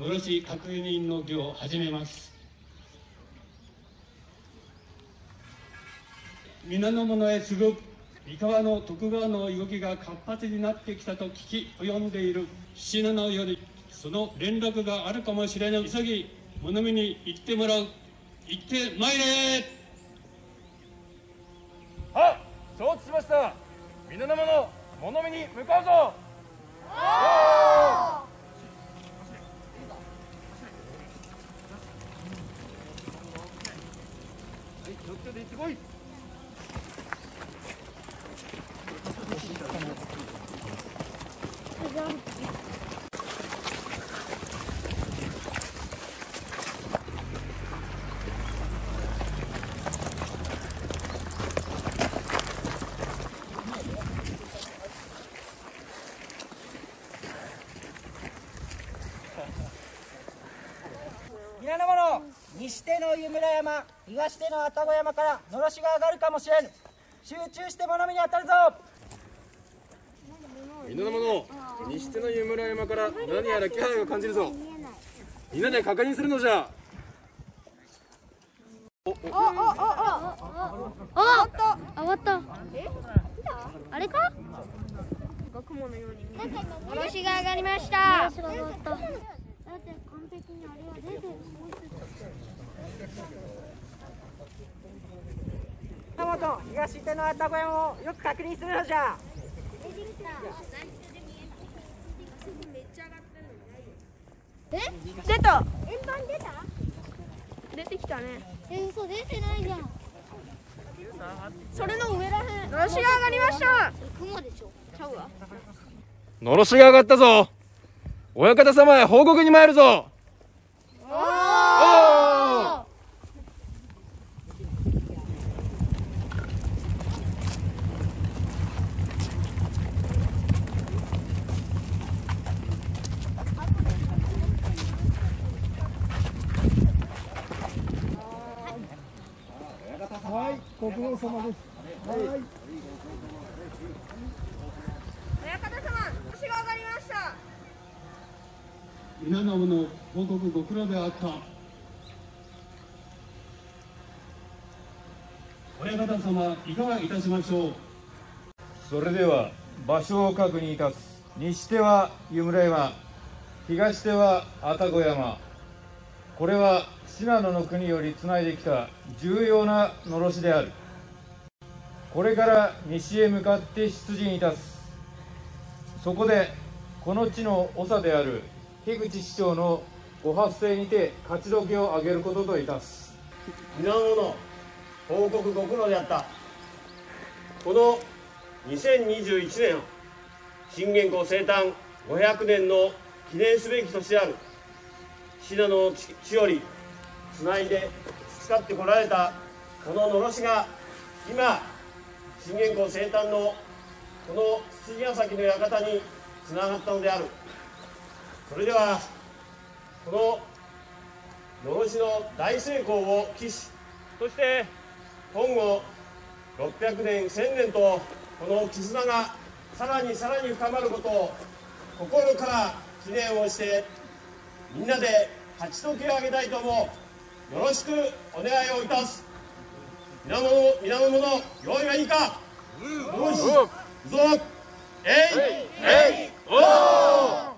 卸確認の儀を始めます。皆の者へすぐ三河の徳川の動きが活発になってきたと聞き及んでいる。信濃よりその連絡があるかもしれぬ。急ぎ物見に行ってもらう。行ってまいれ。はっ承知しました。皆の者物見に向かうぞ気をつけて行ってこい皆の者西手の湯村山東手の愛宕山からのろしが上がるかもしれぬ集中して物見に当たるぞ皆の者西手の湯村山から何やら気配を感じるぞみんなで確認するのじゃあ、上がった。あれか？おろしが上がりました。だって完璧にあれは出てる。山本東手の愛宕山をよく確認するのじゃえ？出た円盤出た？出てきたねえ、嘘出てないじゃん。それの上らへんのろしが上がりました雲でしょ？ちゃうわのろしが上がったぞ親方様へ報告に参るぞおお親方様のろしが上がりました皆の報告ご苦労であった。親方様いかがいたしましょう。それでは場所を確認いたす。西手は湯村山東手は愛宕山これは信濃の国よりつないできた重要なのろしである。これから西へ向かって出陣いたす。そこでこの地の長である樋口市長のご発声にて勝ち時を挙げることといたす。皆の者報告ご苦労であった。この2021年信玄公生誕500年の記念すべき年である。信濃の地よりつないで培ってこられたこののろしが今信玄公生誕のこの土ヶ崎の館につながったのである。それではこののろしの大成功を期しそして今後600年1000年とこの絆がさらにさらに深まることを心から記念をしてみんなで勝ち時をあげたいと思う。よろしくお願いをいたす。皆の皆の者用意はいいか。よし。行くぞ。えい。えい。おー。